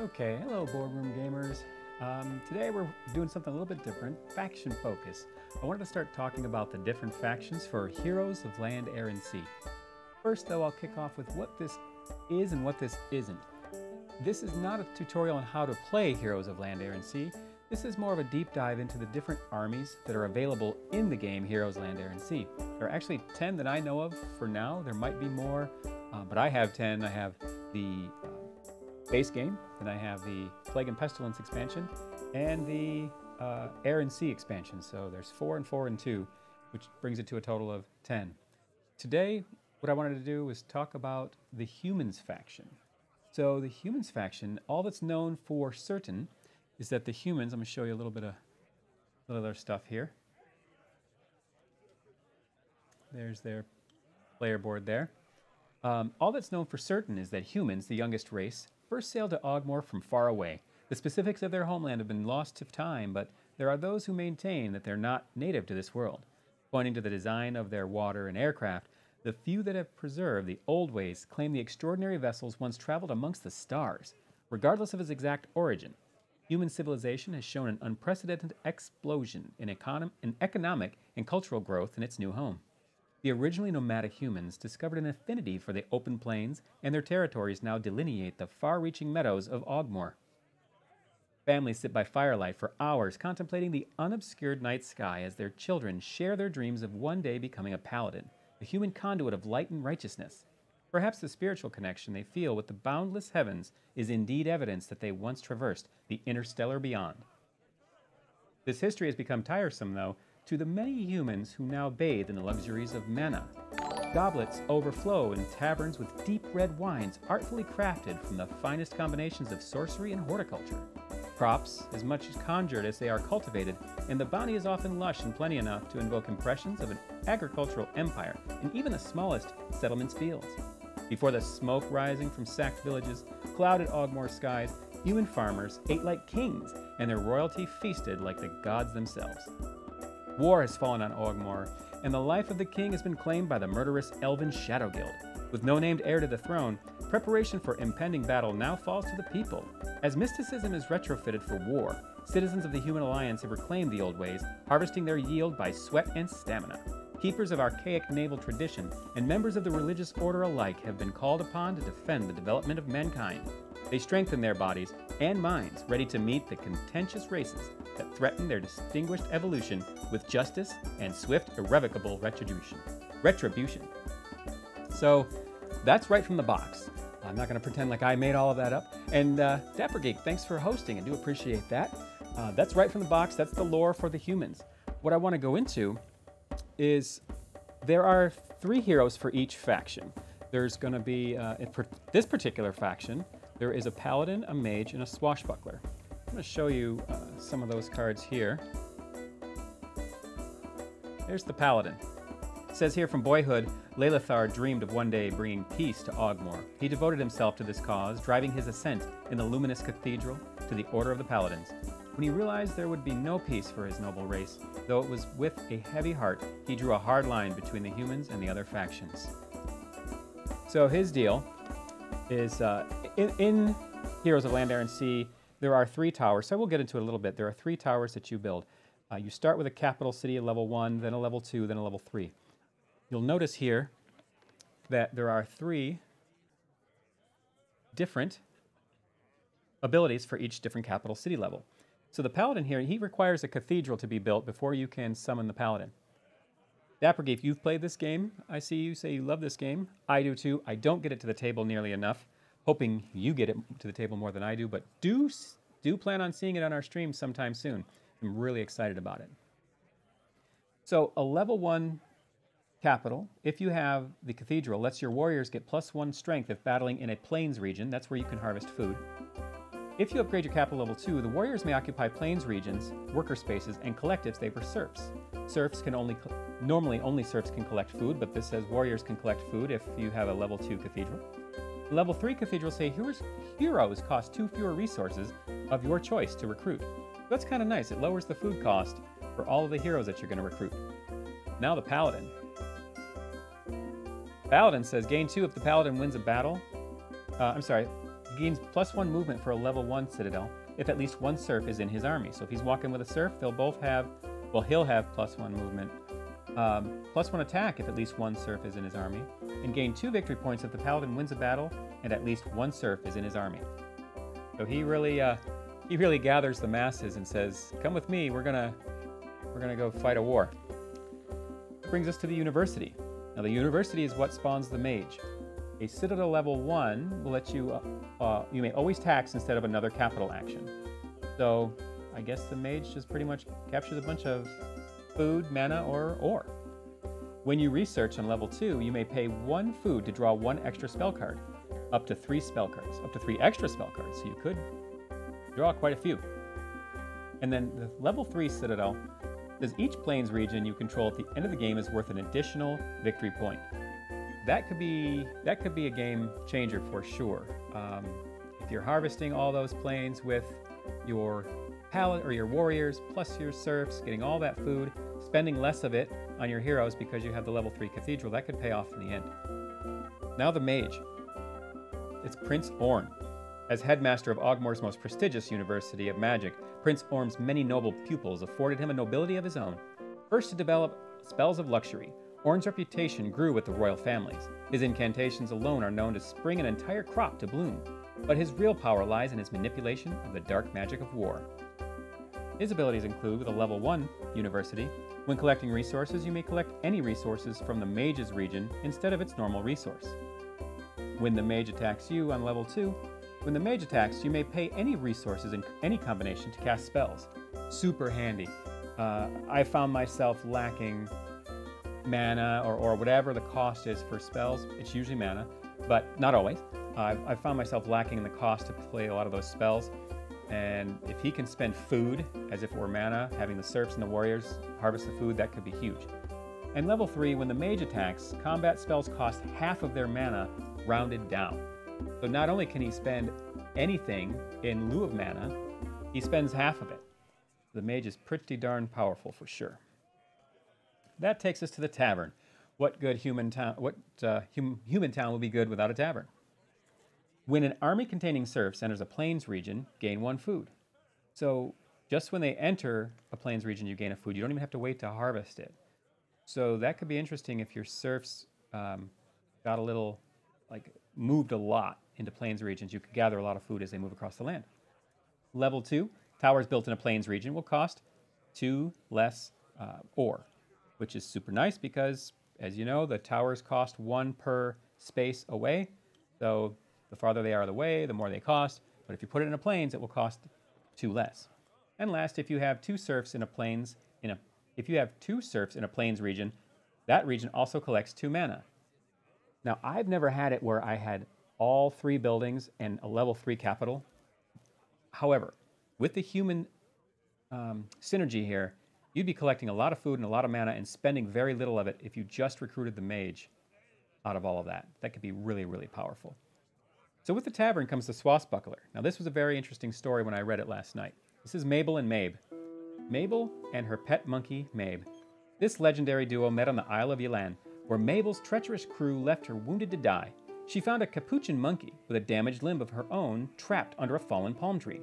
Okay, hello boardroom gamers. Um, today we're doing something a little bit different, faction focus. I wanted to start talking about the different factions for Heroes of Land, Air, and Sea. First though, I'll kick off with what this is and what this isn't. This is not a tutorial on how to play Heroes of Land, Air, and Sea. This is more of a deep dive into the different armies that are available in the game Heroes Land, Air, and Sea. There are actually 10 that I know of for now. There might be more, uh, but I have 10. I have the base game. Then I have the Plague and Pestilence expansion and the uh, Air and Sea expansion. So there's four and four and two, which brings it to a total of 10. Today, what I wanted to do was talk about the Humans faction. So the Humans faction, all that's known for certain is that the humans, I'm going to show you a little bit of little other stuff here. There's their player board there. Um, all that's known for certain is that humans, the youngest race, first sailed to Aughmoore from far away. The specifics of their homeland have been lost to time, but there are those who maintain that they're not native to this world. Pointing to the design of their water and aircraft, the few that have preserved the old ways claim the extraordinary vessels once traveled amongst the stars. Regardless of its exact origin, human civilization has shown an unprecedented explosion in, in economic and cultural growth in its new home. The originally nomadic humans discovered an affinity for the open plains, and their territories now delineate the far reaching meadows of Aughmoore. Families sit by firelight for hours contemplating the unobscured night sky as their children share their dreams of one day becoming a paladin, a human conduit of light and righteousness. Perhaps the spiritual connection they feel with the boundless heavens is indeed evidence that they once traversed the interstellar beyond. This history has become tiresome, though, to the many humans who now bathe in the luxuries of manna. Goblets overflow in taverns with deep red wines artfully crafted from the finest combinations of sorcery and horticulture. Crops, as much as conjured as they are cultivated, and the bounty is often lush and plenty enough to invoke impressions of an agricultural empire in even the smallest settlement's fields. Before the smoke rising from sacked villages clouded Aughmoore skies, human farmers ate like kings, and their royalty feasted like the gods themselves. War has fallen on Aughmoore, and the life of the king has been claimed by the murderous Elven Shadow Guild. With no named heir to the throne, preparation for impending battle now falls to the people. As mysticism is retrofitted for war, citizens of the Human Alliance have reclaimed the old ways, harvesting their yield by sweat and stamina. Keepers of archaic naval tradition and members of the religious order alike have been called upon to defend the development of mankind. They strengthen their bodies and minds, ready to meet the contentious races that threaten their distinguished evolution with justice and swift, irrevocable retribution. Retribution. So that's right from the box. I'm not going to pretend like I made all of that up. And uh, Dapper Geek, thanks for hosting. I do appreciate that. Uh, that's right from the box. That's the lore for the humans. What I want to go into is there are three heroes for each faction. There's going to be, uh, this particular faction, there is a paladin, a mage, and a swashbuckler. I'm going to show you uh, some of those cards here. There's the Paladin. It says here from boyhood, Lelithar dreamed of one day bringing peace to Aughmoore. He devoted himself to this cause, driving his ascent in the luminous cathedral to the Order of the Paladins. When he realized there would be no peace for his noble race, though it was with a heavy heart, he drew a hard line between the humans and the other factions. So his deal is uh, in, in Heroes of Land, Air, and Sea, there are three towers, so we'll get into it a little bit. There are three towers that you build. Uh, you start with a capital city at level one, then a level two, then a level three. You'll notice here that there are three different abilities for each different capital city level. So the paladin here, he requires a cathedral to be built before you can summon the paladin. Dapper Geek, you've played this game. I see you say you love this game. I do too. I don't get it to the table nearly enough hoping you get it to the table more than I do, but do, do plan on seeing it on our stream sometime soon. I'm really excited about it. So a level one capital, if you have the cathedral, lets your warriors get plus one strength if battling in a plains region. That's where you can harvest food. If you upgrade your capital level 2, the warriors may occupy plains regions, worker spaces, and collectives they were serfs. Serfs can only, normally only serfs can collect food, but this says warriors can collect food if you have a level 2 cathedral. Level 3 cathedrals say heroes cost two fewer resources of your choice to recruit. That's kind of nice. It lowers the food cost for all of the heroes that you're going to recruit. Now the Paladin. Paladin says gain 2 if the Paladin wins a battle. Uh, I'm sorry. Gains plus one movement for a level one citadel if at least one serf is in his army. So if he's walking with a serf, they'll both have, well, he'll have plus one movement, um, plus one attack if at least one serf is in his army, and gain two victory points if the paladin wins a battle and at least one serf is in his army. So he really, uh, he really gathers the masses and says, "Come with me. We're gonna, we're gonna go fight a war." Brings us to the university. Now the university is what spawns the mage. A Citadel level 1 will let you, uh, uh, you may always tax instead of another capital action. So I guess the mage just pretty much captures a bunch of food, mana, or ore. When you research on level 2, you may pay one food to draw one extra spell card, up to three spell cards, up to three extra spell cards, so you could draw quite a few. And then the level 3 Citadel says each plains region you control at the end of the game is worth an additional victory point that could be that could be a game changer for sure. Um, if you're harvesting all those plains with your palette or your warriors plus your serfs, getting all that food, spending less of it on your heroes because you have the level three cathedral, that could pay off in the end. Now the mage. It's Prince Orn. As headmaster of Aughmoore's most prestigious university of magic, Prince Orm's many noble pupils afforded him a nobility of his own. First to develop spells of luxury, Orn's reputation grew with the royal families. His incantations alone are known to spring an entire crop to bloom, but his real power lies in his manipulation of the dark magic of war. His abilities include with a level 1 university, when collecting resources, you may collect any resources from the mage's region instead of its normal resource. When the mage attacks you on level 2, when the mage attacks, you may pay any resources in any combination to cast spells. Super handy. Uh, I found myself lacking mana or, or whatever the cost is for spells. It's usually mana, but not always. I've, I've found myself lacking in the cost to play a lot of those spells. And if he can spend food as if it were mana, having the serfs and the warriors harvest the food, that could be huge. And level 3, when the mage attacks, combat spells cost half of their mana rounded down. So not only can he spend anything in lieu of mana, he spends half of it. The mage is pretty darn powerful for sure. That takes us to the tavern. What good human town? What uh, hum, human town will be good without a tavern? When an army containing serfs enters a plains region, gain one food. So just when they enter a plains region, you gain a food. You don't even have to wait to harvest it. So that could be interesting if your serfs um, got a little, like, moved a lot into plains regions. You could gather a lot of food as they move across the land. Level two, towers built in a plains region will cost two less uh, ore which is super nice because, as you know, the towers cost one per space away. So the farther they are away, the more they cost. But if you put it in a plains, it will cost two less. And last, if you have two serfs in a plains, in a if you have two serfs in a plains region, that region also collects two mana. Now, I've never had it where I had all three buildings and a level three capital. However, with the human um, synergy here, You'd be collecting a lot of food and a lot of mana and spending very little of it if you just recruited the mage out of all of that. That could be really, really powerful. So with the tavern comes the swashbuckler. Now this was a very interesting story when I read it last night. This is Mabel and Mabe. Mabel and her pet monkey, Mabe. This legendary duo met on the Isle of Yelan, where Mabel's treacherous crew left her wounded to die. She found a capuchin monkey with a damaged limb of her own trapped under a fallen palm tree.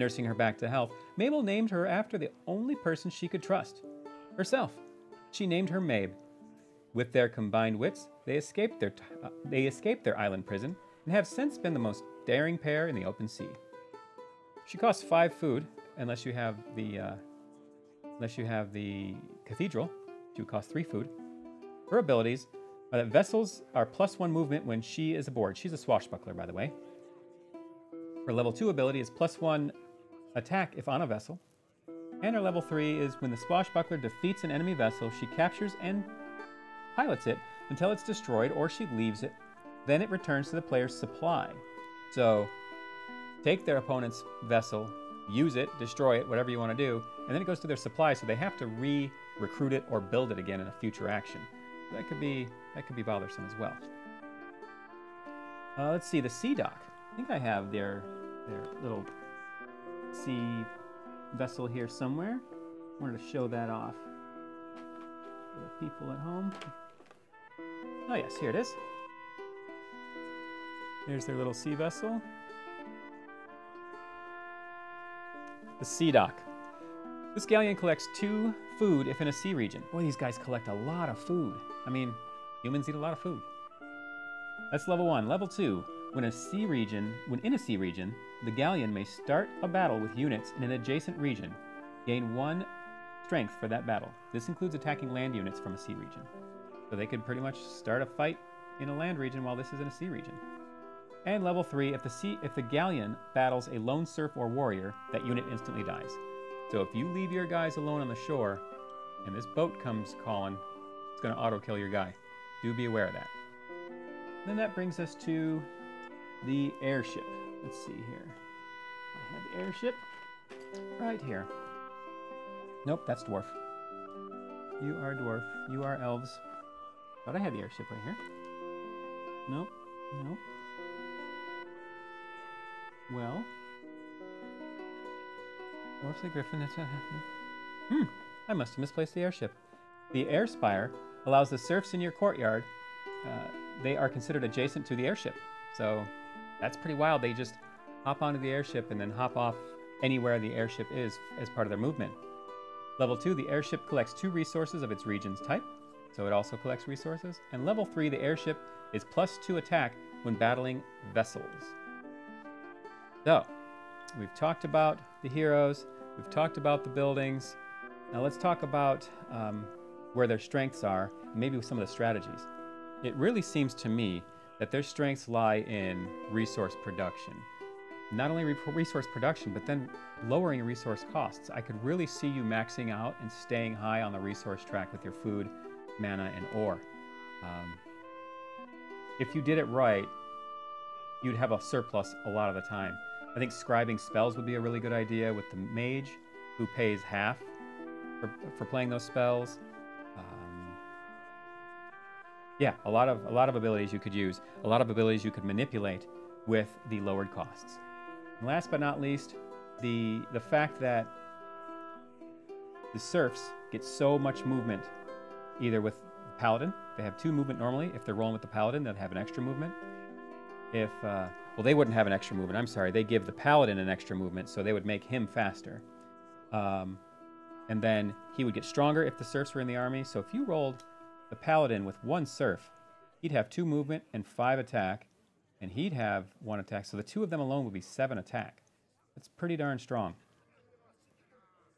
Nursing her back to health, Mabel named her after the only person she could trust herself. She named her Mabe. With their combined wits, they escaped their, uh, they escaped their island prison and have since been the most daring pair in the open sea. She costs five food, unless you have the uh, unless you have the cathedral. She would cost three food. Her abilities are that vessels are plus one movement when she is aboard. She's a swashbuckler, by the way. Her level 2 ability is plus 1 attack if on a vessel. And her level 3 is when the swashbuckler defeats an enemy vessel, she captures and pilots it until it's destroyed or she leaves it. Then it returns to the player's supply. So take their opponent's vessel, use it, destroy it, whatever you want to do, and then it goes to their supply, so they have to re-recruit it or build it again in a future action. That could be that could be bothersome as well. Uh, let's see the sea dock. I think I have their their sea vessel here somewhere. I wanted to show that off for the people at home. Oh yes, here it is. There's their little sea vessel. The sea dock. This galleon collects two food if in a sea region. Boy, these guys collect a lot of food. I mean, humans eat a lot of food. That's level one. Level two, when a sea region, when in a sea region, the galleon may start a battle with units in an adjacent region, gain one strength for that battle. This includes attacking land units from a sea region. So they could pretty much start a fight in a land region while this is in a sea region. And level 3, if the, sea, if the galleon battles a lone serf or warrior, that unit instantly dies. So if you leave your guys alone on the shore, and this boat comes calling, it's going to auto-kill your guy. Do be aware of that. Then that brings us to the airship. Let's see here. I have the airship right here. Nope, that's dwarf. You are dwarf. You are elves. Thought I had the airship right here. Nope. Nope. Well. Dwarf's a griffin. Hmm. I must have misplaced the airship. The air spire allows the serfs in your courtyard. Uh, they are considered adjacent to the airship. So that's pretty wild. They just hop onto the airship and then hop off anywhere the airship is as part of their movement. Level 2, the airship collects two resources of its region's type, so it also collects resources. And level 3, the airship is plus 2 attack when battling vessels. So, we've talked about the heroes, we've talked about the buildings. Now let's talk about um, where their strengths are, maybe with some of the strategies. It really seems to me that their strengths lie in resource production not only resource production, but then lowering resource costs. I could really see you maxing out and staying high on the resource track with your food, mana, and ore. Um, if you did it right, you'd have a surplus a lot of the time. I think scribing spells would be a really good idea with the mage, who pays half for, for playing those spells. Yeah, a lot of a lot of abilities you could use, a lot of abilities you could manipulate with the lowered costs. And last but not least, the, the fact that the serfs get so much movement, either with the paladin, they have two movement normally. If they're rolling with the paladin, they'll have an extra movement. If, uh, well, they wouldn't have an extra movement. I'm sorry. They give the paladin an extra movement, so they would make him faster. Um, and then he would get stronger if the serfs were in the army. So if you rolled the paladin with one serf, he'd have two movement and five attack, and he'd have one attack. So the two of them alone would be seven attack. That's pretty darn strong.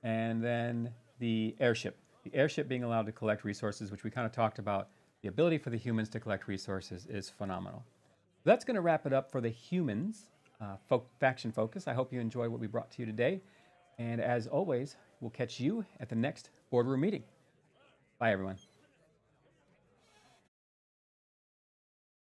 And then the airship. The airship being allowed to collect resources, which we kind of talked about, the ability for the humans to collect resources is phenomenal. That's going to wrap it up for the humans uh, fo faction focus. I hope you enjoy what we brought to you today. And as always, we'll catch you at the next boardroom meeting. Bye, everyone.